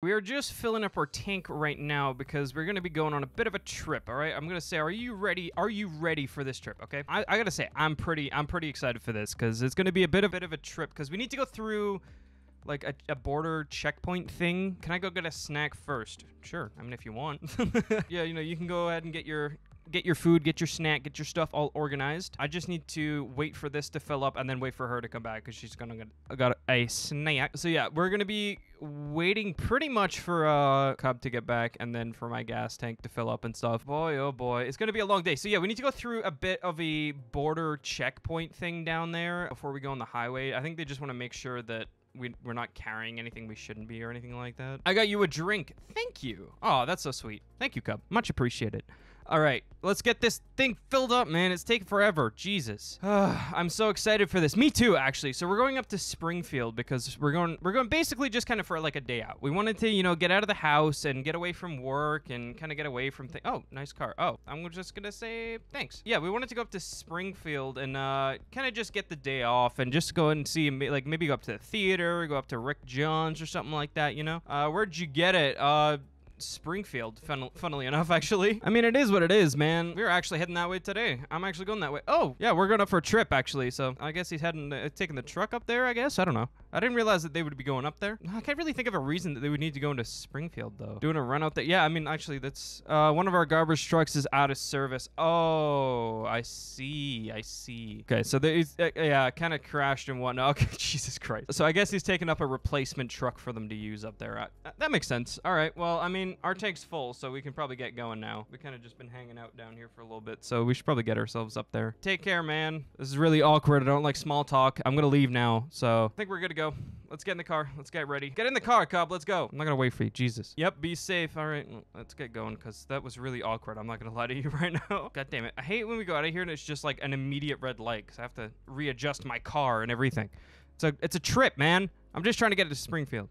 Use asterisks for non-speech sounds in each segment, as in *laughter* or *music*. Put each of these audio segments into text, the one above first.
We are just filling up our tank right now because we're going to be going on a bit of a trip, all right? I'm going to say, are you ready? Are you ready for this trip, okay? I, I got to say, I'm pretty I'm pretty excited for this because it's going to be a bit of, bit of a trip because we need to go through like a, a border checkpoint thing. Can I go get a snack first? Sure. I mean, if you want. *laughs* yeah, you know, you can go ahead and get your get your food, get your snack, get your stuff all organized. I just need to wait for this to fill up and then wait for her to come back because she's gonna get got a snack. So yeah, we're gonna be waiting pretty much for uh Cub to get back and then for my gas tank to fill up and stuff. Boy, oh boy, it's gonna be a long day. So yeah, we need to go through a bit of a border checkpoint thing down there before we go on the highway. I think they just want to make sure that we, we're not carrying anything we shouldn't be or anything like that. I got you a drink. Thank you. Oh, that's so sweet. Thank you, Cub. Much appreciated. All right, let's get this thing filled up, man. It's taking forever. Jesus. *sighs* I'm so excited for this. Me too, actually. So we're going up to Springfield because we're going we're going basically just kind of for like a day out. We wanted to, you know, get out of the house and get away from work and kind of get away from things. Oh, nice car. Oh, I'm just going to say thanks. Yeah, we wanted to go up to Springfield and uh kind of just get the day off and just go and see like maybe go up to the theater, go up to Rick John's or something like that, you know? Uh where'd you get it? Uh Springfield, fun funnily enough, *laughs* actually. I mean, it is what it is, man. We are actually heading that way today. I'm actually going that way. Oh, yeah, we're going up for a trip, actually. So I guess he's heading, uh, taking the truck up there, I guess. I don't know. I didn't realize that they would be going up there. I can't really think of a reason that they would need to go into Springfield, though. Doing a run out there. Yeah, I mean, actually, that's uh, one of our garbage trucks is out of service. Oh, I see. I see. Okay, so he's, uh, yeah, kind of crashed and whatnot. *laughs* Okay, Jesus Christ. So I guess he's taking up a replacement truck for them to use up there. Uh, that makes sense. All right, well, I mean, our tank's full, so we can probably get going now. We kind of just been hanging out down here for a little bit, so we should probably get ourselves up there. Take care, man. This is really awkward. I don't like small talk. I'm gonna leave now, so I think we're good to go. Let's get in the car. Let's get ready. Get in the car, Cobb. Let's go. I'm not gonna wait for you. Jesus. Yep, be safe. All right, let's get going, because that was really awkward. I'm not gonna *laughs* lie to you right now. God damn it. I hate when we go out of here and it's just like an immediate red light, because I have to readjust my car and everything. So it's a trip, man. I'm just trying to get it to Springfield.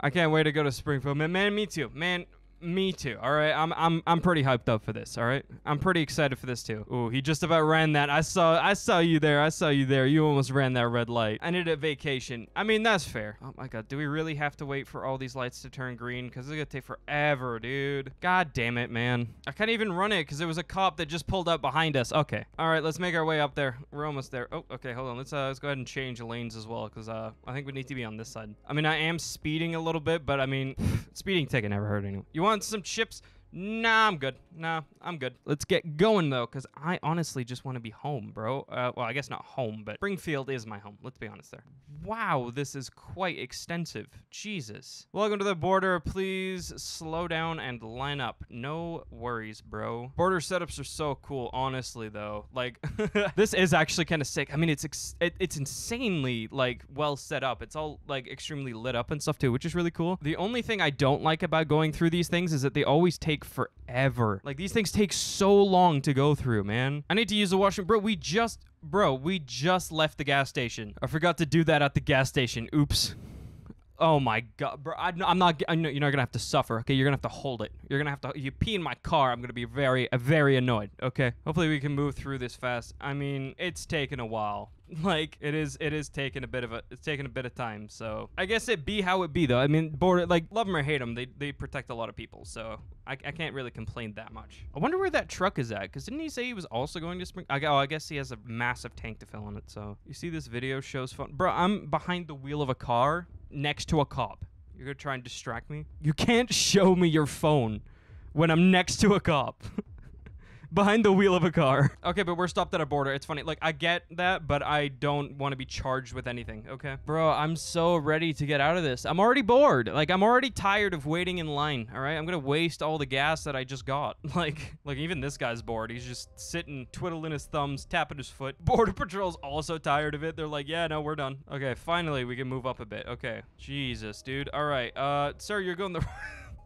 I can't wait to go to Springfield. Man, man, me too. Man, me too. All right, I'm I'm I'm pretty hyped up for this. All right, I'm pretty excited for this too. Ooh, he just about ran that. I saw I saw you there. I saw you there. You almost ran that red light. I needed a vacation. I mean, that's fair. Oh my god, do we really have to wait for all these lights to turn green? Because it's gonna take forever, dude. God damn it, man. I can't even run it because there was a cop that just pulled up behind us. Okay, all right, let's make our way up there. We're almost there. Oh, okay, hold on. Let's uh let's go ahead and change lanes as well because uh I think we need to be on this side. I mean, I am speeding a little bit, but I mean, *sighs* speeding ticket never hurt anyone. You want some chips? Nah, I'm good. Nah, I'm good. Let's get going though, because I honestly just want to be home, bro. Uh, well, I guess not home, but Springfield is my home. Let's be honest there. Wow, this is quite extensive. Jesus. Welcome to the border. Please slow down and line up. No worries, bro. Border setups are so cool, honestly, though. Like, *laughs* this is actually kind of sick. I mean, it's it, it's insanely like well set up. It's all like extremely lit up and stuff too, which is really cool. The only thing I don't like about going through these things is that they always take forever. Like these things take so long to go through, man. I need to use the washroom, bro. We just, bro, we just left the gas station. I forgot to do that at the gas station. Oops. Oh my god, bro! I, am not. I know you're not gonna have to suffer. Okay, you're gonna have to hold it. You're gonna have to. You pee in my car. I'm gonna be very, very annoyed. Okay. Hopefully we can move through this fast. I mean, it's taken a while. *laughs* Like it is. It is taking a bit of a. It's taking a bit of time. So I guess it be how it be though. I mean, border like love them or hate them, they they protect a lot of people. So I, I can't really complain that much. I wonder where that truck is at. Because didn't he say he was also going to spring? I, oh, I guess he has a massive tank to fill in it. So you see, this video shows fun. Bro, I'm behind the wheel of a car next to a cop. You're gonna try and distract me? You can't show me your phone when I'm next to a cop. *laughs* behind the wheel of a car. *laughs* Okay, but we're stopped at a border. It's funny. Like, I get that, but I don't want to be charged with anything, okay? Bro, I'm so ready to get out of this. I'm already bored. Like, I'm already tired of waiting in line, all right? I'm going to waste all the gas that I just got. *laughs* Like, like even this guy's bored. He's just sitting, twiddling his thumbs, tapping his foot. *laughs* Border Patrol's also tired of it. They're like, yeah, no, we're done. Okay, finally, we can move up a bit. Okay. Jesus, dude. All right. Uh, sir, you're going the...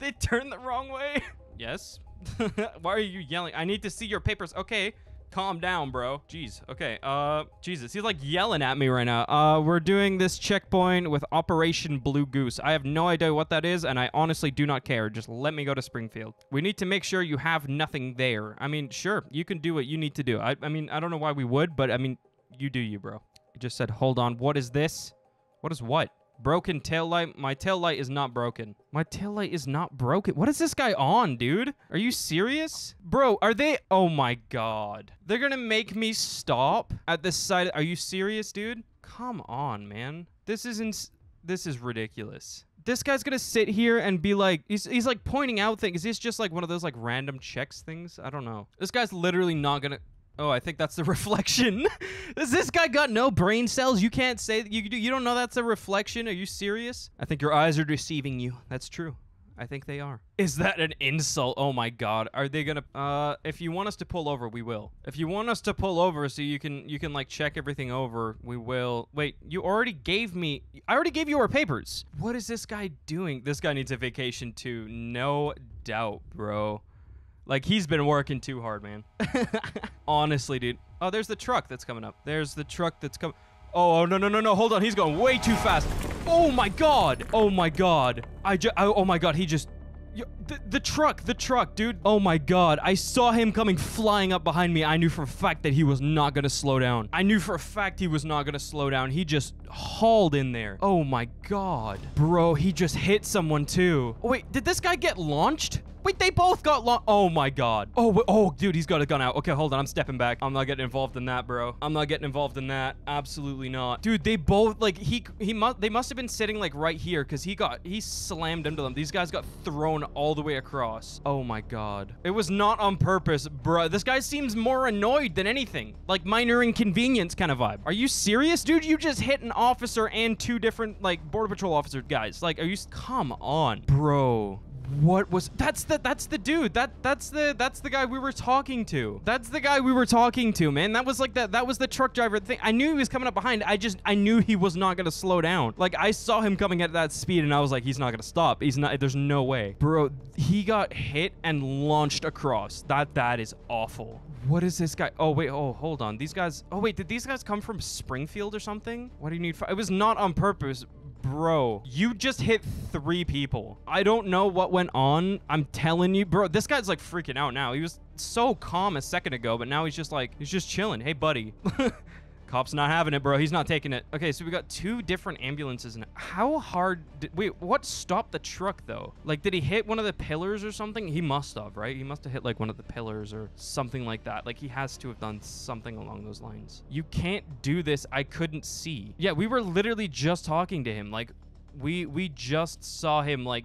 they turned the wrong way. Yes. *laughs* Why are you yelling? I need to see your papers. Okay. Calm down, bro. Jeez. Okay. Uh, Jesus. He's like yelling at me right now. Uh, we're doing this checkpoint with Operation Blue Goose. I have no idea what that is, and I honestly do not care. Just let me go to Springfield. We need to make sure you have nothing there. I mean, sure, you can do what you need to do. I, I mean, I don't know why we would, but I mean, you do you, bro. It just said, hold on. What is this? What is what? Broken tail light. My tail light is not broken. My tail light is not broken. What is this guy on, dude? Are you serious? Bro, are they? Oh my god. They're gonna make me stop at this side. Are you serious, dude? Come on, man. This isn't. This is ridiculous. This guy's gonna sit here and be like, he's, he's like pointing out things. Is this just like one of those like random checks things? I don't know. This guy's literally not gonna. Oh, I think that's the *laughs* reflection. Does this guy got no brain cells? You can't say you you don't know that's a reflection. Are you serious? I think your eyes are deceiving you. That's true. I think they are. Is that an insult? Oh my god. Are they gonna uh if you want us to pull over, we will. If you want us to pull over so you can you can like check everything over, we will. Wait, you already gave me I already gave you our papers. What is this guy doing? This guy needs a vacation too. No doubt, bro. Like he's been working too hard, man. *laughs* Honestly, dude. Oh, there's the truck that's coming up. There's the truck that's coming. Oh, oh, no, no, no, no. Hold on. He's going way too fast. Oh my god. Oh my god. I just oh my god, he just the, the truck, the truck, dude. Oh my god. I saw him coming flying up behind me. I knew for a fact that he was not going to slow down. I knew for a fact he was not going to slow down. He just hauled in there. Oh my god. Bro, he just hit someone too. Oh, wait, did this guy get launched? Wait, they both got launched. Oh my god. Oh, oh, dude, he's got a gun out. Okay, hold on. I'm stepping back. I'm not getting involved in that, bro. I'm not getting involved in that. Absolutely not. Dude, they both like he he must they must have been sitting like right here because he got he slammed into them. These guys got thrown all the way across. Oh my god. It was not on purpose, bro. This guy seems more annoyed than anything. Like minor inconvenience kind of vibe. Are you serious, dude? You just hit an officer and two different like border patrol officer guys. Like, are you? Come on, bro. What was that's the that's the dude that that's the that's the guy we were talking to that's the guy we were talking to man that was like that that was the truck driver thing I knew he was coming up behind I just I knew he was not gonna slow down like I saw him coming at that speed and I was like he's not gonna stop he's not there's no way bro he got hit and launched across that that is awful what is this guy? Oh, wait. Oh, hold on. These guys. Oh, wait. Did these guys come from Springfield or something? What do you need? It was not on purpose. Bro, you just hit three people. I don't know what went on. I'm telling you, bro, this guy's like freaking out now. He was so calm a second ago, but now he's just like, he's just chilling. Hey, buddy. *laughs* Cop's not having it, bro. He's not taking it. Okay, so we got two different ambulances. Now. How hard did... Wait, what stopped the truck, though? Like, did he hit one of the pillars or something? He must have, right? He must have hit, like, one of the pillars or something like that. Like, he has to have done something along those lines. You can't do this. I couldn't see. Yeah, we were literally just talking to him. Like, we we just saw him, like,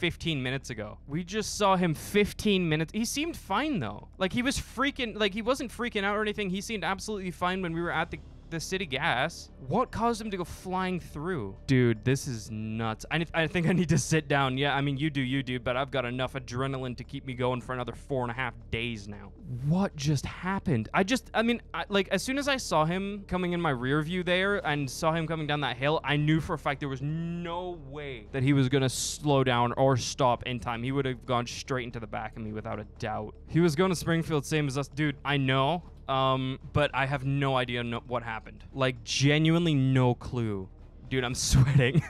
15 minutes ago. We just saw him 15 minutes. He seemed fine though. Like he was freaking like he wasn't freaking out or anything. He seemed absolutely fine when we were at the the city gas. What caused him to go flying through? Dude, this is nuts. I, I think I need to sit down. Yeah, I mean, you do, you do, but I've got enough adrenaline to keep me going for another four and a half days now. What just happened? I just, I mean, I, like, as soon as I saw him coming in my rear view there and saw him coming down that hill, I knew for a fact there was no way that he was going to slow down or stop in time. He would have gone straight into the back of me without a doubt. He was going to Springfield, same as us. Dude, I know. Um, but I have no idea no- what happened. Like, genuinely no clue. Dude, I'm *laughs* sweating.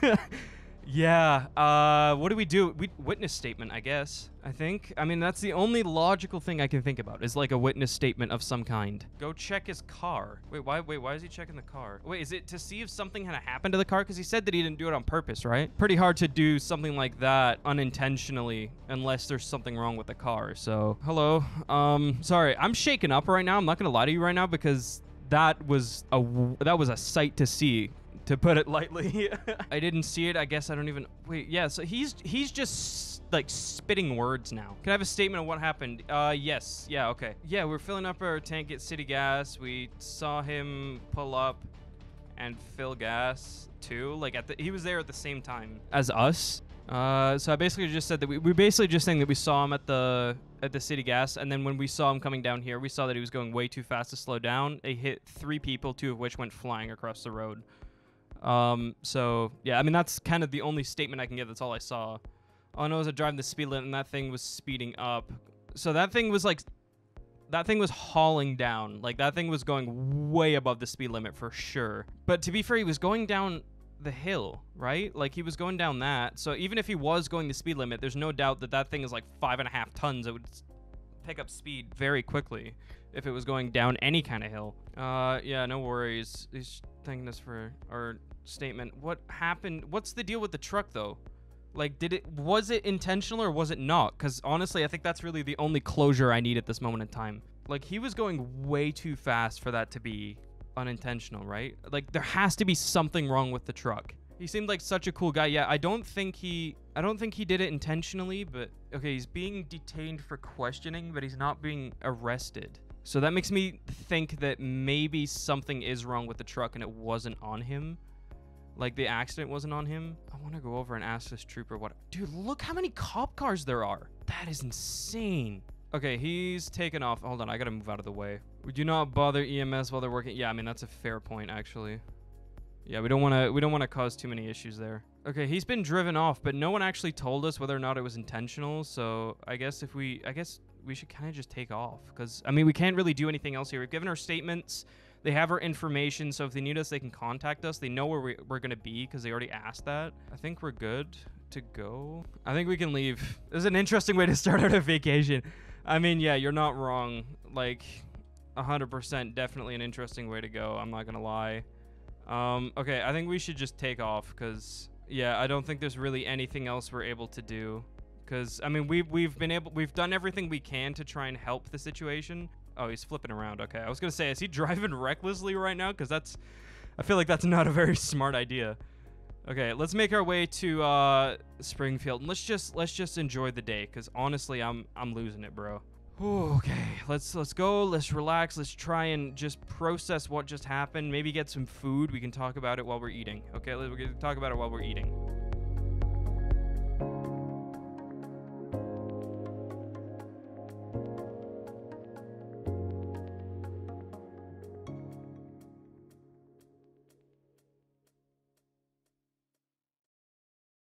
Yeah. Uh, what do we do? We witness statement, I guess. I think. I mean, that's the only logical thing I can think about is like a witness statement of some kind. Go check his car. Wait, why? Wait, why is he checking the car? Wait, is it to see if something had happened to the car? Because he said that he didn't do it on purpose, right? Pretty hard to do something like that unintentionally unless there's something wrong with the car. So, hello. Um, sorry, I'm shaken up right now. I'm not gonna lie to you right now because that was a that was a sight to see to put it lightly. *laughs* I didn't see it. I guess I don't even wait. Yeah, so he's he's just like spitting words now. Can I have a statement of what happened? Uh, yes. Yeah. Okay. Yeah, we're filling up our tank at City Gas. We saw him pull up and fill gas too. Like at the he was there at the same time as us. Uh, so I basically just said that we, we basically just saying that we saw him at the at the city gas, and then when we saw him coming down here, we saw that he was going way too fast to slow down. They hit three people, two of which went flying across the road. Um, so yeah, I mean that's kind of the only statement I can give. That's all I saw. All I know is I driving the speed limit, and that thing was speeding up. So that thing was like, that thing was hauling down. Like that thing was going way above the speed limit for sure. But to be fair, he was going down the hill, right? Like he was going down that. So even if he was going the speed limit, there's no doubt that that thing is like five and a half tons. It would pick up speed very quickly. If it was going down any kind of hill. Uh, yeah, no worries. He's thanking us for our statement. What happened? What's the deal with the truck though? Like, did it was it intentional or was it not? Because honestly, I think that's really the only closure I need at this moment in time. Like, he was going way too fast for that to be unintentional, right? Like, there has to be something wrong with the truck. He seemed like such a cool guy. Yeah, I don't think he I don't think he did it intentionally, but okay, he's being detained for questioning, but he's not being arrested. So that makes me think that maybe something is wrong with the truck and it wasn't on him. Like the accident wasn't on him. I want to go over and ask this trooper what. Dude, look how many cop cars there are. That is insane. Okay, he's taken off. Hold on, I gotta move out of the way. Would you not bother EMS while they're working? Yeah, I mean that's a fair point actually. Yeah, we don't want to we don't want to cause too many issues there. Okay, he's been driven off, but no one actually told us whether or not it was intentional. So I guess if we, I guess we should kind of just take off because I mean we can't really do anything else here. We've given our statements. They have our information, so if they need us, they can contact us. They know where we, we're gonna be because they already asked that. I think we're good to go. I think we can leave. This is an interesting way to start out a vacation. I mean, yeah, you're not wrong. Like, 100% definitely an interesting way to go. I'm not gonna lie. Um, okay, I think we should just take off because yeah, I don't think there's really anything else we're able to do. Because I mean, we've we've been able, we've done everything we can to try and help the situation. Oh, he's flipping around. Okay, I was gonna say, is he *laughs* driving recklessly right now? Because that's, I feel like that's not a very *laughs* smart idea. Okay, let's make our way to uh, Springfield and let's just let's just enjoy the day. Because honestly, I'm I'm losing it, bro. Okay, let's let's go. Let's relax. Let's try and just process what just happened. Maybe get some food. We can talk about it while we're eating. Okay, let's gonna talk about it while we're eating.